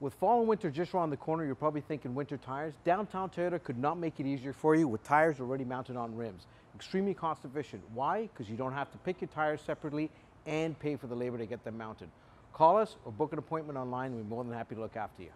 With fall and winter just around the corner, you're probably thinking winter tires. Downtown Toyota could not make it easier for you with tires already mounted on rims. Extremely cost efficient. Why? Because you don't have to pick your tires separately and pay for the labor to get them mounted. Call us or book an appointment online. We're more than happy to look after you.